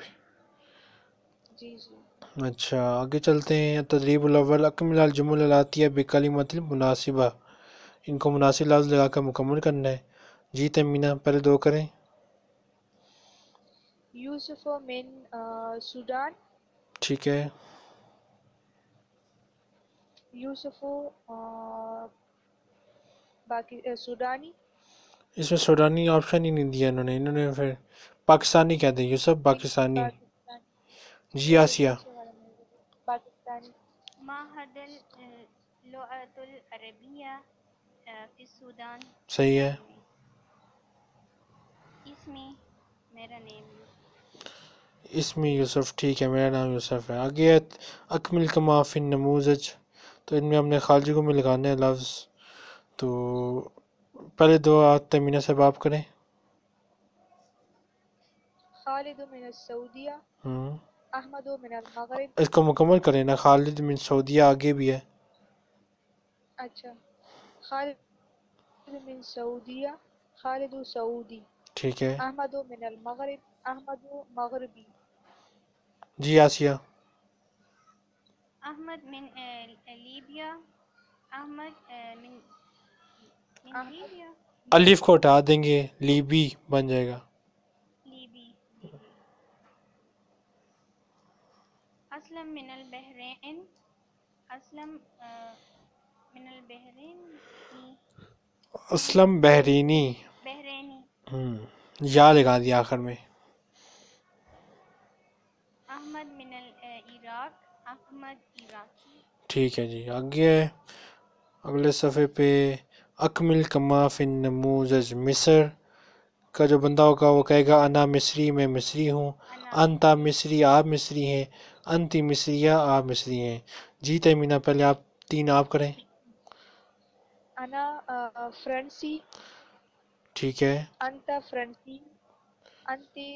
اچھا آگے چلتے ہیں تدریب الاول۔ اکمل الجمل الاتیہ بکلمت المناسبہ ان کو مناسب لفظ لگا کر مکمل کرنا ہے۔ جی تمینا پہلے دو کریں۔ یوسف من سودان ٹھیک ہے۔ یوسف باقی سودانی اس میں سوڈانی آپشن ہی نہیں دیا انہوں نے۔ انہوں نے پھر پاکستانی کہتے ہیں یوسف پاکستانی۔ پاکستانی۔ جی آسیہ پیچھے والا میں نے اللغة العربية آه، في السودان صحیح ہے اسمي میرا نیم اسمی یوسف ٹھیک ہے میرا نام یوسف ہے آگے ہے اکمل کما فی النموذج تو ان میں ہم نے کو میں لگانا ہے لفظ تو پہلے دو آت تمینہ سے باب کریں خالد من السعودیہ ہوں من المغرب۔ اس کو مکمل کریں نا خالد من سعودیہ آگے بھی ہے۔ اچھا۔ خالد من سعودیہ خالد سعودی۔ ٹھیک ہے۔ احمد من المغرب احمد مغربی۔ جی آسیہ۔ احمد من ليبيا احمد من. ليبيا الف کو ہٹا دیں گے لیبی بن جائے گا۔ اسلم من البحرين. اسلم من البحرين. اسلم بحرینی ہوں یا لگا دیا آخر میں. احمد من العراق احمد عراقی. ٹھیک ہے جی. آگے ہے. اگلے صفحے پہ اکمل کما فی النموذج مصر. کا جو بندہ ہوگا وہ کہے گا انا مصری میں مصری ہوں. انتا مصری آپ مصری ہیں. انتی مصریہ آپ مصری ہیں۔ جی تیمینہ پہلے آپ تین آپ کریں۔ انا فرنسی۔ ٹھیک ہے۔ انت فرنسی انتی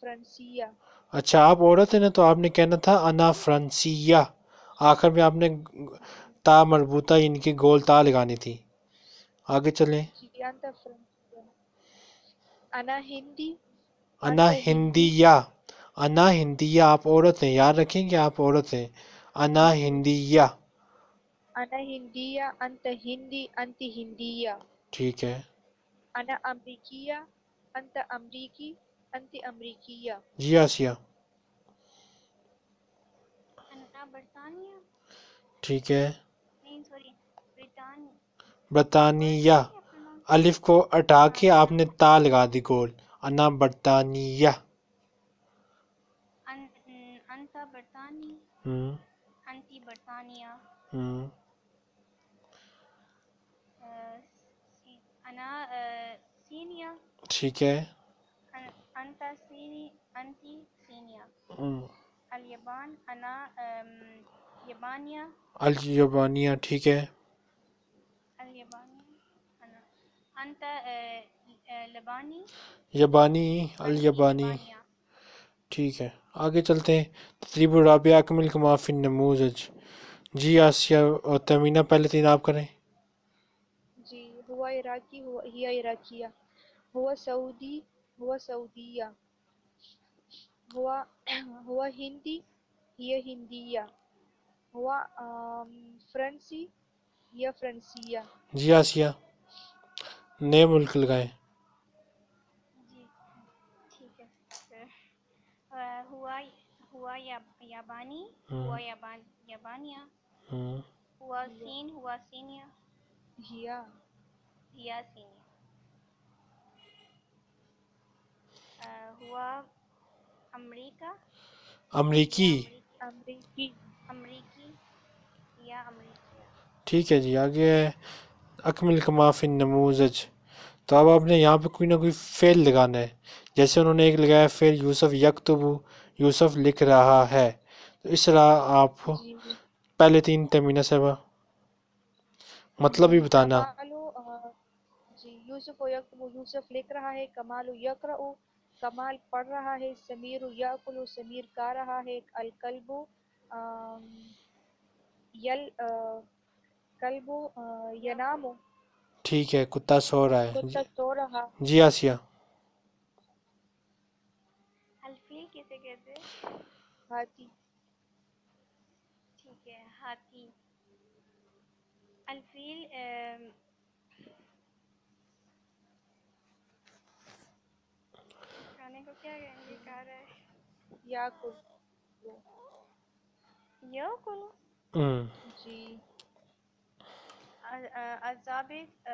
فرنسیہ۔ اچھا آپ عورت ہیں نا تو آپ نے کہنا تھا انا فرانسیہ آخر میں آپ نے تا مربوطہ یعنی کہ گول تا لگانی تھی۔ آگے چلیں۔ جی فرنسیہ۔ انا ہندی انا انت ہندیہ۔ انا ہندیہ آپ عورت ہیں یاد رکھیں کہ آپ عورت ہیں انا ہندیہ۔ انا ہندیہ انت ہندی انت ہندیہ۔ ٹھیک ہے۔ انا امریکیہ انت امریکی انت امریکیہ۔ جی آسیہ۔ انا برطانیہ۔ ٹھیک ہے۔ برطانیہ۔ الف کو اٹھا کے آپ نے تا لگا دی گول۔ انا برطانیہ انت برطانی ہوں انتی برطانیہ۔ سي- انا سينيا ٹھیک ہے۔ أن- انت سيني انتي سينيا ہوں، اليابان انا آم، يابانيا الجبانیہ ٹھیک ہے۔ اليابانيا انا انت آه، آه، لباني یبانی الیبانی۔ ٹھیک ہے۔ آگے چلتے ہیں۔ تدریب الرابعہ اکمل کما فی النموذج۔ جی آسیہ اور تمینہ پہلے تین آپ کریں۔ جی ہوا عراقی ہوا ہی عراقیہ۔ ہوا سعودی ہوا سعودیہ۔ ہوا ہوا ہندی ہی ہندیہ۔ ہوا فرنسی یا فرنسیہ۔ جی آسیہ۔ نئے ملک لگائیں جی ٹھیک ہے ياب- ياباني مم. هو يابان يابانيا ہوں، هو سين هو سينيا ہیا۔ سينيا آه، هو أمريكا امریکی۔ امریکی۔ أمريكي هي أمريكية ٹھیک ہے جی آگے ہے۔ اکمل کما فی النموذج تو اب آپ نے یہاں پہ کوئی نہ کوئی فعل لگانا ہے۔ جیسے انہوں نے ایک لگایا فعل یوسف یکتبو۔ یوسف لکھ رہا ہے۔ تو اس طرح آپ جی پہلے تین تمینہ صاحبہ مطلب بھی بتانا۔ کمالو آ، جی یوسف و یکتب یوسف لکھ رہا ہے۔ کمال یقرأ کمال پڑھ رہا ہے۔ سمیر یاکل سمیر کھا رہا ہے۔ الکلب آم، یل کلب ینام ٹھیک ہے کتا سو رہا ہے۔ کتا سو رہا۔ جی آسیہ۔ الفیل کسے کہتے ہاتھی۔ ٹھیک ہے ہاتھی۔ الفیل کھانے کو کیا کہیں گے رہا ہے کلو ہم، جی۔ الضابط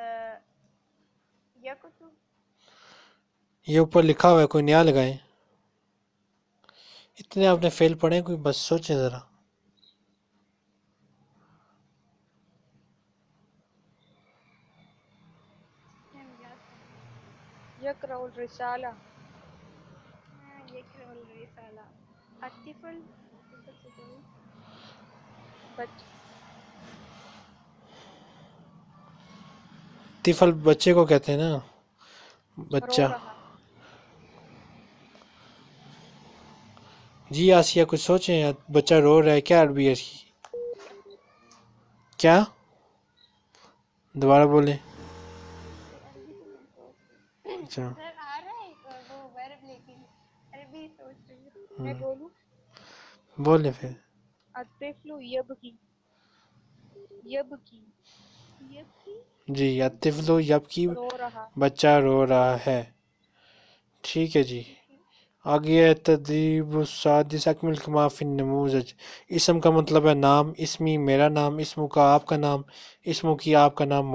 یکتب یہ اوپر لکھا ہوا ہے کوئی نیا لگائیں۔ اتنے آپ نے فیل پڑھے کوئی بس سوچیں ذرا۔ ہاں الطفل طفل طفل بچے کو کہتے ہیں نا بچہ رہا جی آسیہ کچھ سوچیں بچہ رو رہا ہے کیا عربی ہے اس کی؟ کیا؟ دوبارہ بولیں۔ اچھا۔ بولیں پھر۔ جی الطفل یبکی رو رہا۔ بچہ رو رہا ہے۔ ٹھیک ہے جی۔ آگے ہے تدریب السادس اکمل کما فی النموذج اسم کا مطلب ہے نام، اسمی میرا نام اسمو کا آپ کا نام اسمو کی آپ کا نام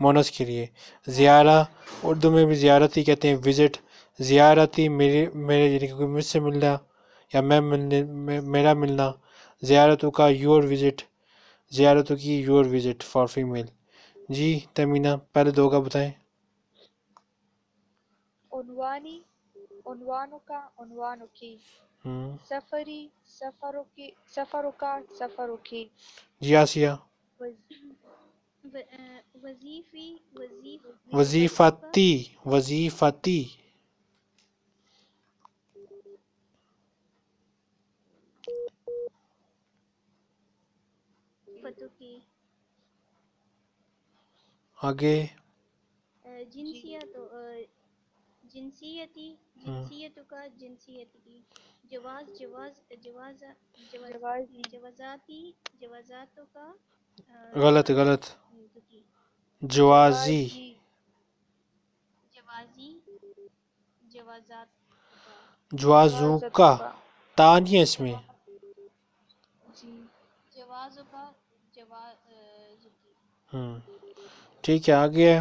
مونس کے لیے۔ زیارہ، اردو میں بھی زیارتی کہتے ہیں وزٹ۔ زیارتی میرے میرے یعنی کہ مجھ سے ملنا یا میں ملنے میرا ملنا۔ زیارتوں کا یور وزٹ، زیارتوں کی یور وزٹ فار فیمیل۔ جی تمینہ پہلے دو کا بتائیں۔ عنوانی عنوانوں کا عنوانوں کی ہم، سفری سفروں کی سفروں کا سفروں کی۔ جی آسیہ۔ وظیفی وظیف وظیفتی وظیفتی۔ آگے۔ جنسیت جنسیتی جنسیت کا جنسیت کی جواز جواز جواز جواز۔ جوازاتی جوازاتوں کا غلط غلط۔ جوازی۔ جوازی جوازات۔ جوازو کا۔ تا نہیں ہے اس میں۔ جی۔ جوازوں کا جواز کی ہم، ٹھیک ہے آگے۔ ہے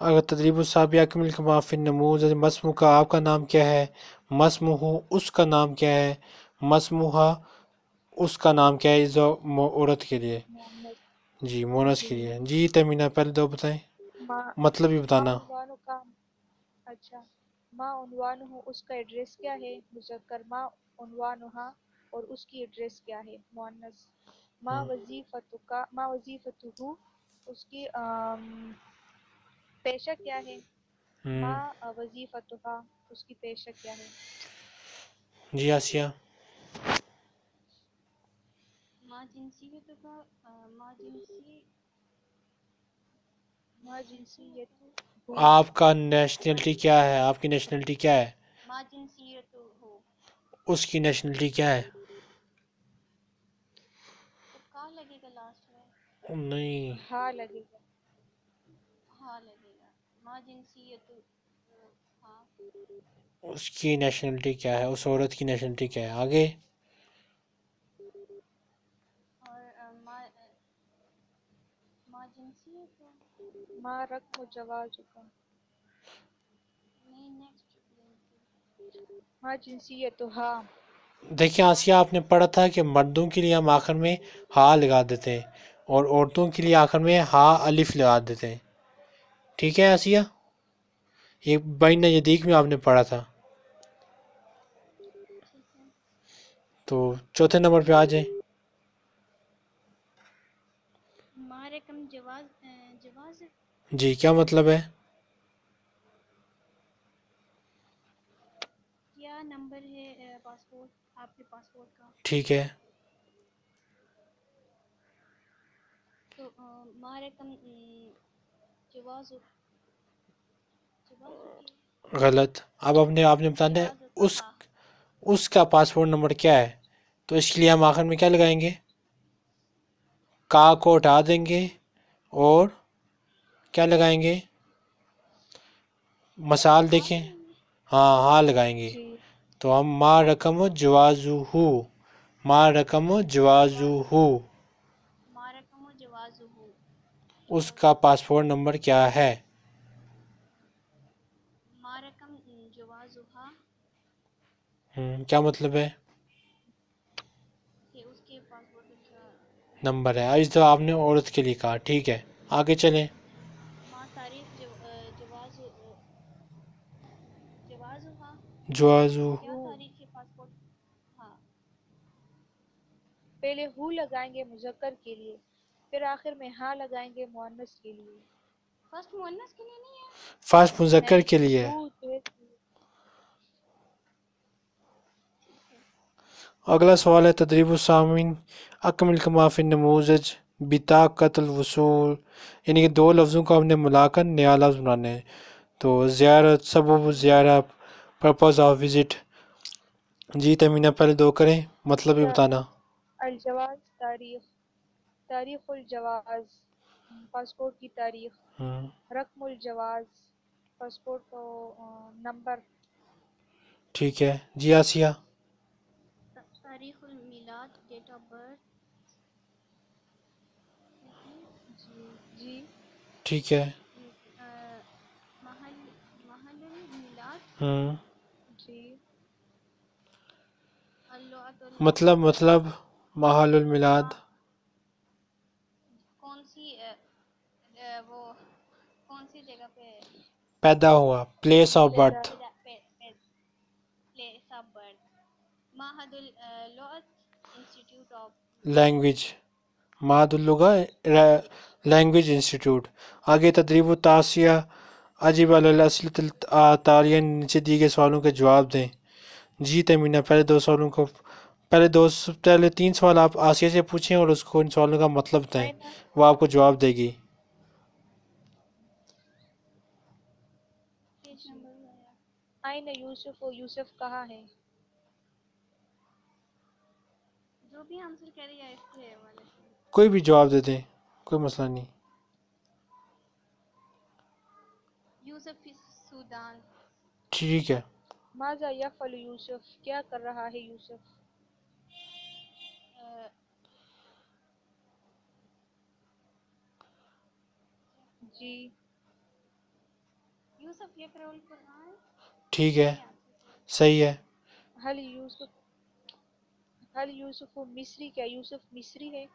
اگر تدریب الصحابیہ اکمل کما فی النموز مسمو کا آپ کا نام کیا ہے؟ مسمو اس کا نام کیا ہے؟ مسموحا اس کا نام کیا ہے؟ عورت کے لیے۔ جی مونس کے لیے۔ جی تمینہ پہلے دو بتائیں۔ مطلب بھی بتانا۔ اچھا۔ ماں عنوان ہو اس کا ایڈریس کیا ہے؟ مذکر ماں عنوانها اور اس کی ایڈریس کیا ہے؟ مؤنث ماں وظیفت کا ماں وظیفت اس کی پیشہ کیا ہے؟ ہم، ماں وظیفتها اس کی پیشہ کیا ہے؟ جی آسیہ۔ ماں جنسیت کا آ، ماں جنسی ماں جنسیت آپ کا نیشنلٹی کیا ہے؟ آپ کی نیشنلٹی کیا ہے؟ ماں جنسیت ہو اس کی نیشنلٹی کیا ہے؟ تو کا لگے گا لاسٹ میں؟ نہیں۔ ہاں لگے گا۔ ہاں لگے گا ماں جنسیت ہاں اس کی نیشنلٹی کیا ہے؟ اس عورت کی نیشنلٹی کیا ہے؟ آگے۔ ہاں۔ دیکھیں آسیہ آپ نے پڑھا تھا کہ مردوں کے لیے ہم آخر میں ہا لگا دیتے ہیں اور عورتوں کے لیے آخر میں ہا الف لگا دیتے ہیں۔ ٹھیک ہے آسیہ؟ یہ بین یدیک میں آپ نے پڑھا تھا۔ تو چوتھے نمبر پہ آ جائیں۔ جی کیا مطلب ہے؟ کیا نمبر ہے پاسپورٹ آپ کے پاسپورٹ کا؟ ٹھیک ہے۔ تو ما رقم جواز جواز غلط۔ اب آپ نے آپ نے بتانا ہے اس اس کا پاسپورٹ نمبر کیا ہے؟ تو اس کے لیے ہم آخر میں کیا لگائیں گے؟ کا کو ہٹا دیں گے اور کیا لگائیں گے؟ مثال دیکھیں۔ ہاں ہاں لگائیں گے۔ جی۔ تو ہم ما رقم جوازو ہو ما رقم جوازو ہو ما رقم جواز ہو اس کا پاسپورٹ نمبر کیا ہے؟ کیا مطلب ہے؟ نمبر ہے۔ اس دفعہ آپ نے عورت کے لیے کہا ٹھیک ہے آگے چلیں۔ جوازو ہاں۔ پہلے ہو لگائیں گے مذکر کے لیے۔ پھر آخر میں ہاں لگائیں گے مؤنث کے لیے۔ فرسٹ مونس کے لیے نہیں ہے؟ فاسٹ مذکر کے لیے۔ ہے اگلا سوال ہے تدریب السامین اکمل کماف نموزج بطاقت الوصول۔ یعنی کہ دو لفظوں کو ہم نے ملا کر نیا لفظ بنانے ہیں۔ تو زیارت سبب زیارہ پرپز آف وزٹ جی تمینہ پہلے دو کریں مطلب بھی بتانا۔ الجواز تاریخ۔ تاریخ الجواز پاسپورٹ کی تاریخ ہم، رقم الجواز پاسپورٹ کو نمبر۔ ٹھیک ہے۔ جی آسیہ۔ تاریخ المیلاد ڈیٹ آف برتھ جی ٹھیک ہے۔ محل محل المیلاد۔ ہم، جی۔ مطلب مطلب محل الملاد کون سی اے، اے، وہ کون سی جگہ پہ پیدا ہوا پلیس آف برتھ لینگویج ماد اللغہ لینگویج انسٹیٹیوٹ آگے تدریب التاسیہ عجیب الاسلت التالیہ نیچے دی گئے سوالوں کے جواب دیں۔ جی تمینہ پہلے دو سوالوں کو پہلے دو پہلے تین سوال آپ آسیہ سے پوچھیں اور اس کو ان سوالوں کا مطلب بتائیں وہ آپ کو جواب دے گی۔ نمبر آئین یوسف و یوسف کہاں ہے جو بھی آنسر کرے یا اس کے حوالے سے۔ کوئی بھی جواب دے دیں کوئی مسئلہ نہیں۔ یوسف فی سودان ٹھیک ہے۔ ماذا یفعل یوسف؟ کیا کر رہا ہے یوسف؟ جی۔ ٹھیک ہے صحیح ہے۔ حل یوسف حل یوسف مصری کیا؟ یوسف مصری ہے۔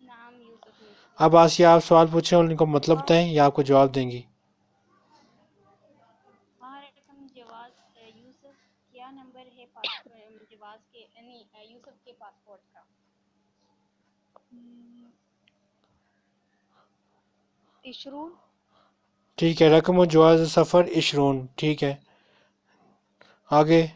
نام یوسف اب آسیہ آپ سوال پوچھیں اور ان کو مطلب بتائیں یا آپ کو جواب دیں گی؟ رقم ٹھیک ہے رقم و جواز سفر عشرون ٹھیک ہے۔ آگے۔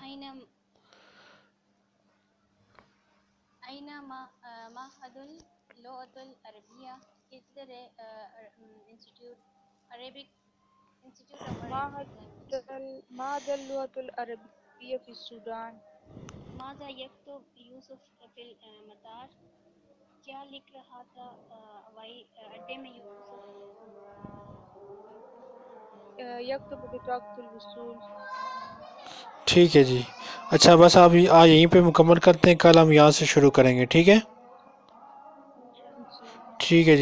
معهد اللغة العربية في السودان۔ ماذا يكتب يوسف في المطار؟ کیا لکھ رہا تھا ہوائی اڈے میں یوسف؟ ٹھیک ہے جی۔ اچھا بس آپ آج یہیں پہ مکمل کرتے ہیں کل ہم یہاں سے شروع کریں گے ٹھیک ہے؟ جی ٹھیک ہے جی۔